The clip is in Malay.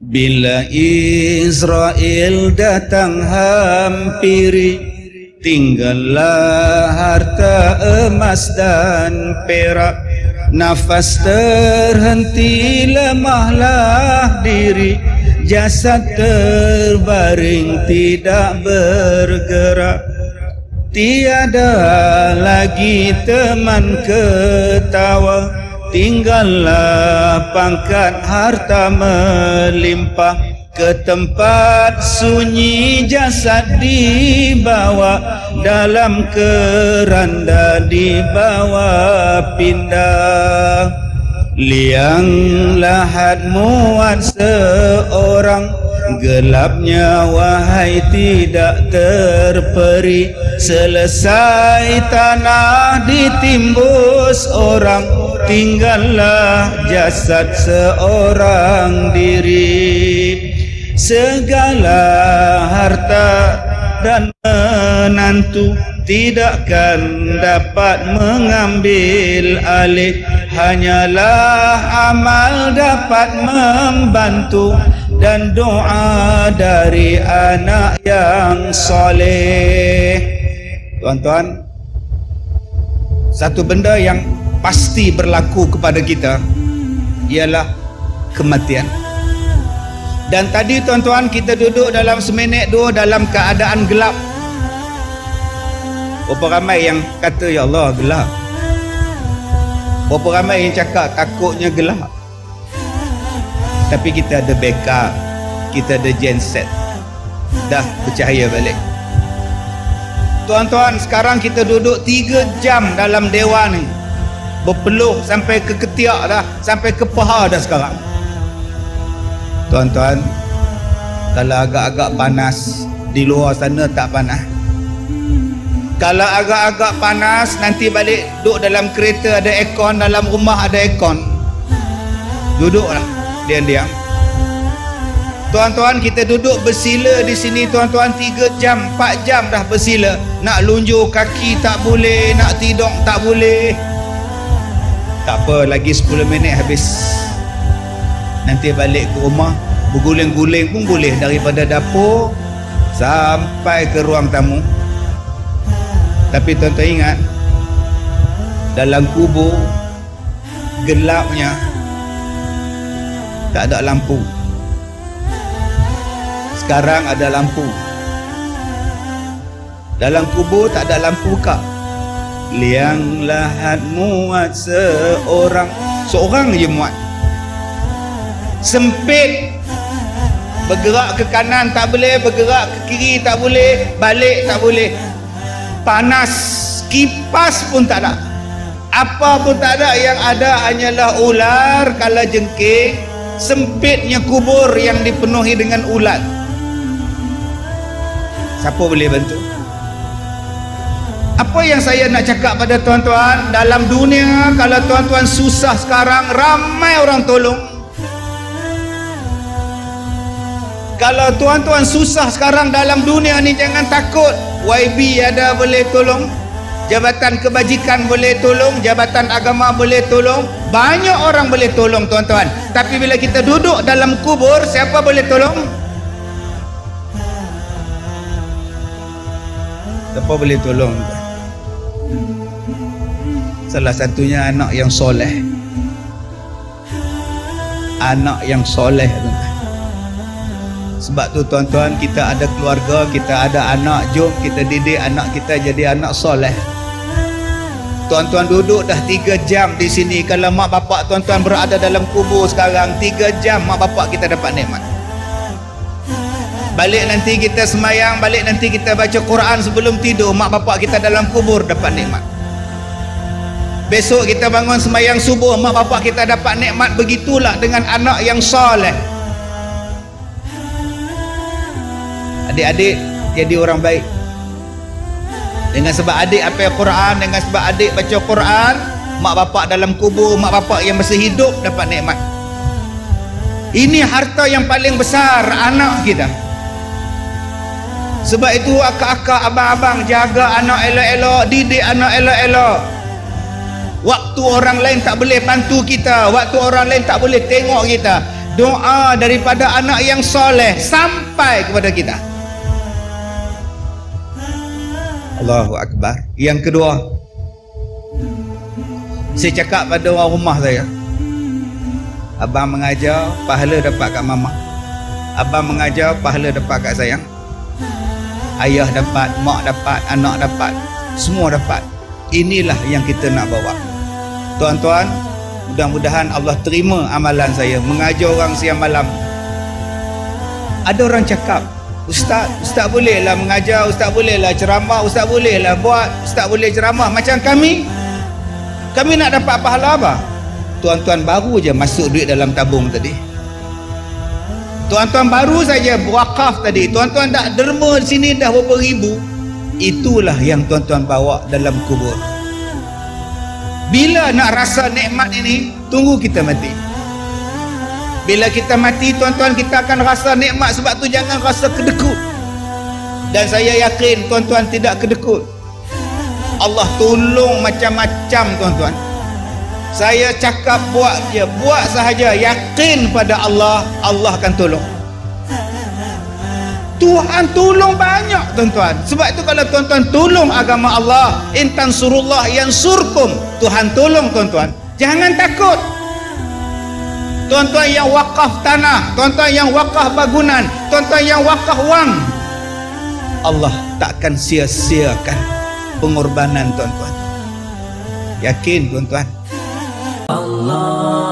Bila Israel datang hampiri Tinggallah harta emas dan perak. Nafas terhenti lemahlah diri. Jasad terbaring tidak bergerak. Tiada lagi teman ketawa Tinggallah pangkat harta melimpah Ke tempat sunyi jasad dibawa Dalam keranda dibawa pindah. Liang lahat muat seorang Gelapnya wahai tidak terperi. Selesai tanah ditimbus orang tinggallah jasad seorang diri. Segala harta dan menantu tidakkan dapat mengambil alih. Hanyalah amal dapat membantu dan doa dari anak yang soleh. Tuan-tuan satu benda yang pasti berlaku kepada kita ialah kematian. Dan tadi tuan-tuan kita duduk dalam seminit dua dalam keadaan gelap. Berapa ramai yang kata ya Allah gelap. Berapa ramai yang cakap takutnya gelap. Tapi kita ada backup. Kita ada genset. Dah bercahaya balik. Tuan-tuan sekarang kita duduk 3 jam dalam dewan ni berpeluh sampai ke ketiak dah sampai ke paha dah sekarang. Tuan-tuan kalau agak-agak panas di luar sana tak panas. Kalau agak-agak panas nanti balik duduk dalam kereta ada aircon dalam rumah ada aircon. Duduklah diam-diam. Tuan-tuan kita duduk bersila di sini tuan-tuan 3 jam 4 jam dah bersila. Nak lunjuk kaki tak boleh nak tidur tak boleh tak apa lagi 10 minit habis. Nanti balik ke rumah berguling-guling pun boleh. Daripada dapur sampai ke ruang tamu. Tapi tuan-tuan ingat dalam kubur gelapnya tak ada lampu. Sekarang ada lampu. Dalam kubur tak ada lampu kak liang lahat muat seorang. Seorang je muat. Sempit. Bergerak ke kanan tak boleh bergerak ke kiri tak boleh balik tak boleh. Panas kipas pun tak ada. Apa pun tak ada yang ada hanyalah ular kala jengking sempitnya kubur yang dipenuhi dengan ulat. Siapa boleh bantu apa yang saya nak cakap pada tuan-tuan dalam dunia kalau tuan-tuan susah sekarang ramai orang tolong. Kalau tuan-tuan susah sekarang dalam dunia ni jangan takut. YB ada boleh tolong. Jabatan kebajikan boleh tolong. Jabatan agama boleh tolong. Banyak orang boleh tolong tuan-tuan. Tapi bila kita duduk dalam kubur siapa boleh tolong? Siapa boleh tolong? tuan salah satunya anak yang soleh. Anak yang soleh sebab tu tuan-tuan kita ada keluarga kita ada anak. Jom kita didik anak kita jadi anak soleh. Tuan-tuan duduk dah 3 jam di sini. Kalau mak bapak tuan-tuan berada dalam kubur sekarang 3 jam mak bapak kita dapat nikmat balik nanti kita semayang balik nanti kita baca Quran sebelum tidur. Mak bapak kita dalam kubur dapat nikmat. Besok kita bangun semayang subuh Mak bapak kita dapat nikmat begitulah Dengan anak yang soleh. Adik-adik Jadi orang baik. Dengan sebab adik apa Quran Dengan sebab adik baca Quran Mak bapak dalam kubur Mak bapak yang masih hidup Dapat nikmat. Ini harta yang paling besar Anak kita Sebab itu akak-akak abang-abang Jaga anak elok-elok Didik anak elok-elok. Waktu orang lain tak boleh bantu kita Waktu orang lain tak boleh tengok kita. Doa daripada anak yang soleh sampai kepada kita. Allahu Akbar. Yang kedua saya cakap pada orang rumah saya abang mengajar pahala dapat kat mama. Abang mengajar pahala dapat kat saya ayah dapat mak dapat anak dapat semua dapat inilah yang kita nak bawa tuan-tuan mudah-mudahan Allah terima amalan saya mengajar orang siang malam ada orang cakap Ustaz, Ustaz bolehlah mengajar, Ustaz bolehlah ceramah, Ustaz bolehlah buat, Ustaz boleh ceramah macam kami. Kami nak dapat pahala apa? Tuan-tuan baru je masuk duit dalam tabung tadi. Tuan-tuan baru saja wakaf tadi. Tuan-tuan tak derma di sini dah berapa ribu. Itulah yang tuan-tuan bawa dalam kubur. Bila nak rasa nikmat ini, tunggu kita mati. Bila kita mati tuan-tuan kita akan rasa nikmat sebab tu jangan rasa kedekut. Dan saya yakin tuan-tuan tidak kedekut. Allah tolong macam-macam tuan-tuan. Saya cakap buat je, buat sahaja yakin pada Allah, Allah akan tolong. Tuhan tolong banyak tuan-tuan. Sebab itu kalau tuan-tuan tolong agama Allah, intan surullah yang surkum. Tuhan tolong tuan-tuan. Jangan takut tuan-tuan yang wakaf tanah, tuan-tuan yang wakaf bangunan, tuan-tuan yang wakaf wang. Allah takkan sia-siakan pengorbanan tuan-tuan. Yakin tuan-tuan? Allahu